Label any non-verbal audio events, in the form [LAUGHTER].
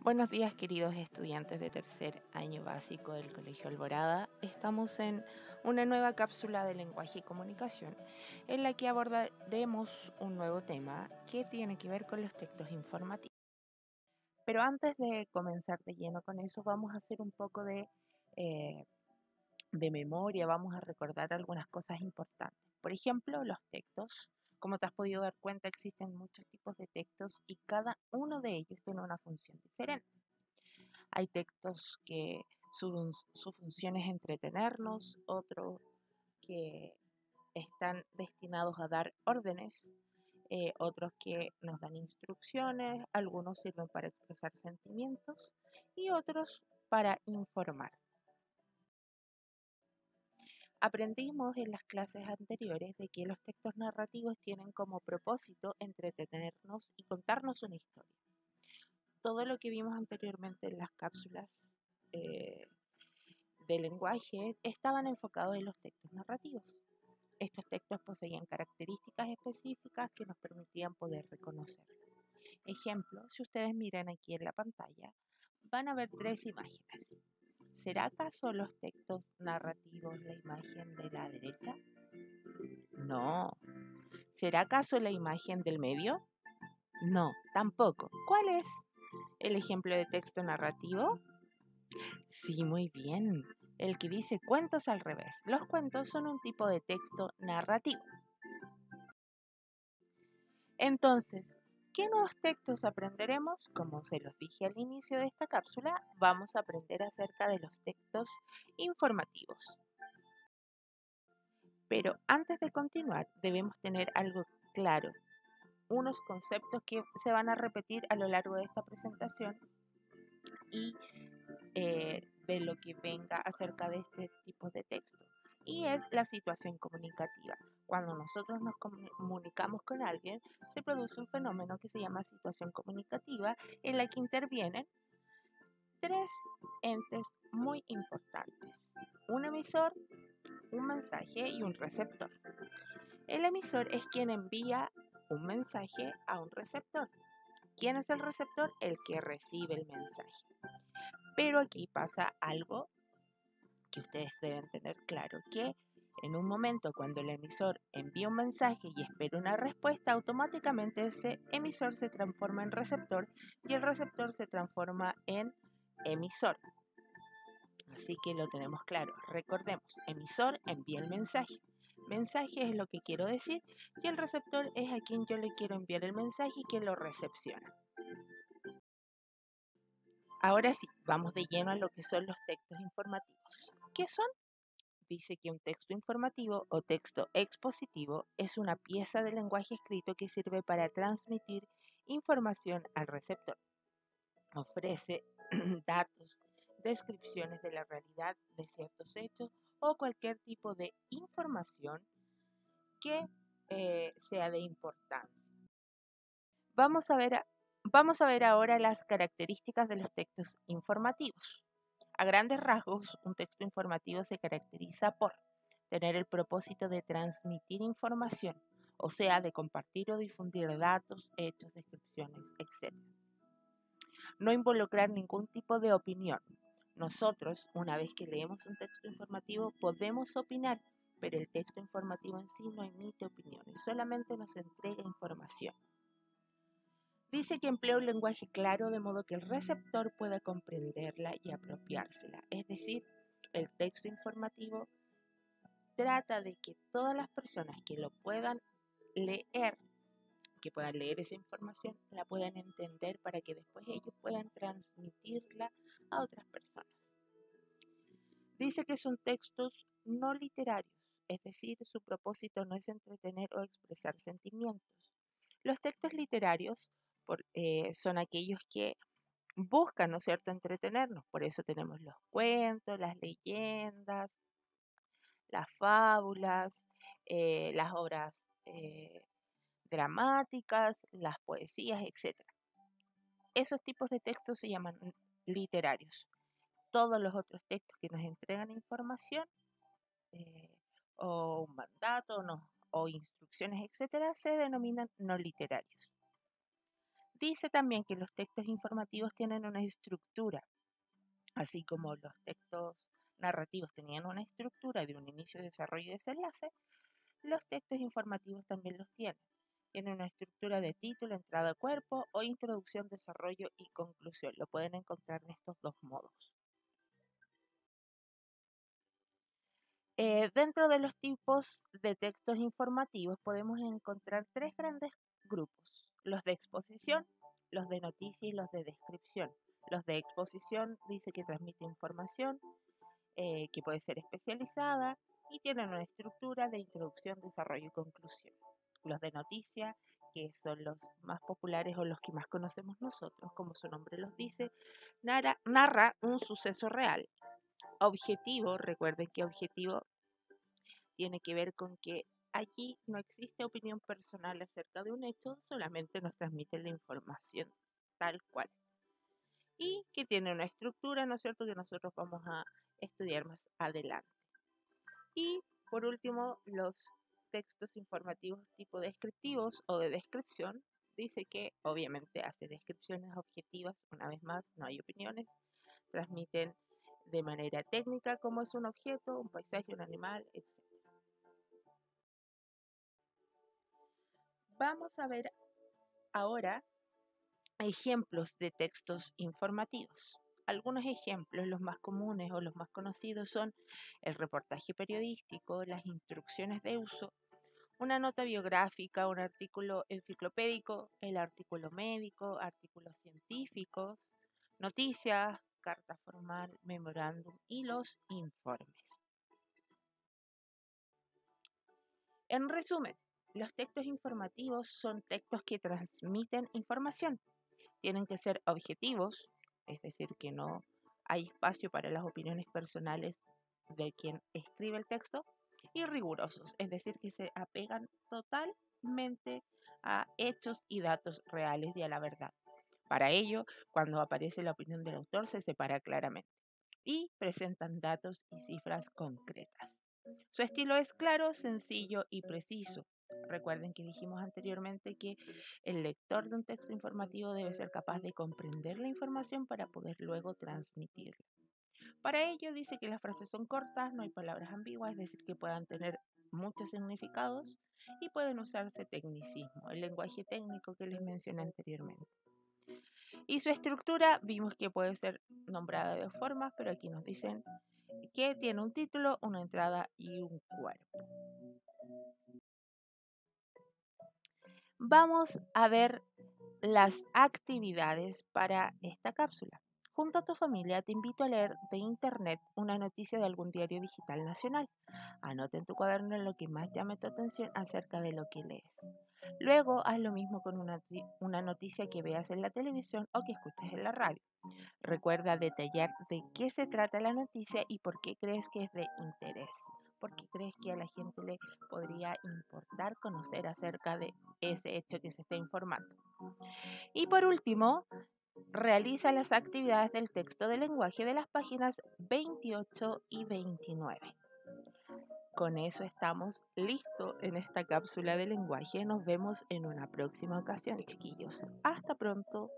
Buenos días queridos estudiantes de tercer año básico del Colegio Alborada. Estamos en una nueva cápsula de lenguaje y comunicación en la que abordaremos un nuevo tema que tiene que ver con los textos informativos. Pero antes de comenzar de lleno con eso, vamos a hacer un poco de, eh, de memoria, vamos a recordar algunas cosas importantes. Por ejemplo, los textos. Como te has podido dar cuenta, existen muchos tipos de textos y cada uno de ellos tiene una función diferente. Hay textos que su, función es entretenernos, otros que están destinados a dar órdenes, eh, otros que nos dan instrucciones, algunos sirven para expresar sentimientos y otros para informar. Aprendimos en las clases anteriores de que los textos narrativos tienen como propósito entretenernos y contarnos una historia. Todo lo que vimos anteriormente en las cápsulas eh, de lenguaje estaban enfocados en los textos narrativos. Estos textos poseían características específicas que nos permitían poder reconocer. Ejemplo, si ustedes miran aquí en la pantalla, van a ver tres imágenes. ¿Será acaso los textos narrativos la imagen de la derecha? No. ¿Será acaso la imagen del medio? No, tampoco. ¿Cuál es el ejemplo de texto narrativo? Sí, muy bien. El que dice cuentos al revés. Los cuentos son un tipo de texto narrativo. Entonces, ¿Qué nuevos textos aprenderemos? Como se los dije al inicio de esta cápsula, vamos a aprender acerca de los textos informativos. Pero antes de continuar, debemos tener algo claro, unos conceptos que se van a repetir a lo largo de esta presentación y eh, de lo que venga acerca de este tipo de texto y es la situación comunicativa. Cuando nosotros nos comunicamos con alguien, se produce un fenómeno que se llama situación comunicativa, en la que intervienen tres entes muy importantes. Un emisor, un mensaje y un receptor. El emisor es quien envía un mensaje a un receptor. ¿Quién es el receptor? El que recibe el mensaje. Pero aquí pasa algo que ustedes deben tener claro que en un momento cuando el emisor envía un mensaje y espera una respuesta, automáticamente ese emisor se transforma en receptor y el receptor se transforma en emisor. Así que lo tenemos claro. Recordemos, emisor envía el mensaje. Mensaje es lo que quiero decir y el receptor es a quien yo le quiero enviar el mensaje y quien lo recepciona. Ahora sí, vamos de lleno a lo que son los textos informativos. ¿Qué son? Dice que un texto informativo o texto expositivo es una pieza de lenguaje escrito que sirve para transmitir información al receptor. Ofrece [CLEARS THROAT] datos, descripciones de la realidad de ciertos hechos o cualquier tipo de información que eh, sea de importancia. Vamos a, ver, vamos a ver ahora las características de los textos informativos. A grandes rasgos, un texto informativo se caracteriza por tener el propósito de transmitir información, o sea, de compartir o difundir datos, hechos, descripciones, etc. No involucrar ningún tipo de opinión. Nosotros, una vez que leemos un texto informativo, podemos opinar, pero el texto informativo en sí no emite opiniones, solamente nos entrega información. Dice que emplea un lenguaje claro de modo que el receptor pueda comprenderla y apropiársela. Es decir, el texto informativo trata de que todas las personas que lo puedan leer, que puedan leer esa información, la puedan entender para que después ellos puedan transmitirla a otras personas. Dice que son textos no literarios, es decir, su propósito no es entretener o expresar sentimientos. Los textos literarios eh, son aquellos que buscan, ¿no cierto?, entretenernos. Por eso tenemos los cuentos, las leyendas, las fábulas, eh, las obras eh, dramáticas, las poesías, etc. Esos tipos de textos se llaman literarios. Todos los otros textos que nos entregan información o un mandato o instrucciones, etc., se denominan no literarios. Dice también que los textos informativos tienen una estructura, así como los textos narrativos tenían una estructura de un inicio, desarrollo y desenlace, los textos informativos también los tienen. Tienen una estructura de título, entrada a cuerpo o introducción, desarrollo y conclusión. Lo pueden encontrar en estos dos modos. Eh, dentro de los tipos de textos informativos podemos encontrar tres grandes grupos. Los de los de descripción. Los de exposición dice que transmite información eh, que puede ser especializada y tienen una estructura de introducción, desarrollo y conclusión. Los de noticia, que son los más populares o los que más conocemos nosotros, como su nombre los dice, narra, un suceso real. Objetivo, recuerden que objetivo tiene que ver con que allí no existe opinión personal acerca de un hecho, solamente nos transmite la información tal cual. Y que tiene una estructura, ¿no es cierto?, que nosotros vamos a estudiar más adelante. Y por último, los textos informativos tipo descriptivos o de descripción. Dice que obviamente hace descripciones objetivas, una vez más, no hay opiniones, transmiten de manera técnica cómo es un objeto, un paisaje, un animal, etc. Vamos a ver ahora ejemplos de textos informativos. Algunos ejemplos, los más comunes o los más conocidos son el reportaje periodístico, las instrucciones de uso, una nota biográfica, un artículo enciclopédico, el artículo médico, artículos científicos, noticias, carta formal, memorándum y los informes. En resumen, los textos informativos son textos que transmiten información. Tienen que ser objetivos, es decir, que no hay espacio para las opiniones personales de quien escribe el texto, y rigurosos, es decir, que se apegan totalmente a hechos y datos reales y a la verdad. Para ello, cuando aparece la opinión del autor, se separa claramente y presentan datos y cifras concretas. Su estilo es claro, sencillo y preciso, Recuerden que dijimos anteriormente que el lector de un texto informativo debe ser capaz de comprender la información para poder luego transmitirla. Para ello dice que las frases son cortas, no hay palabras ambiguas, es decir, que puedan tener muchos significados y pueden usarse tecnicismo, el lenguaje técnico que les mencioné anteriormente. Y su estructura vimos que puede ser nombrada de dos formas, pero aquí nos dicen que tiene un título, una entrada y un cuerpo. Vamos a ver las actividades para esta cápsula. Junto a tu familia te invito a leer de internet una noticia de algún diario digital nacional. Anota en tu cuaderno lo que más llame tu atención acerca de lo que lees. Luego haz lo mismo con una, una, noticia que veas en la televisión o que escuches en la radio. Recuerda detallar de qué se trata la noticia y por qué crees que es de interés porque crees que a la gente le podría importar conocer acerca de ese hecho que se está informando. Y por último, realiza las actividades del texto de lenguaje de las páginas 28 y 29. Con eso estamos listos en esta cápsula de lenguaje. Nos vemos en una próxima ocasión, chiquillos. Hasta pronto.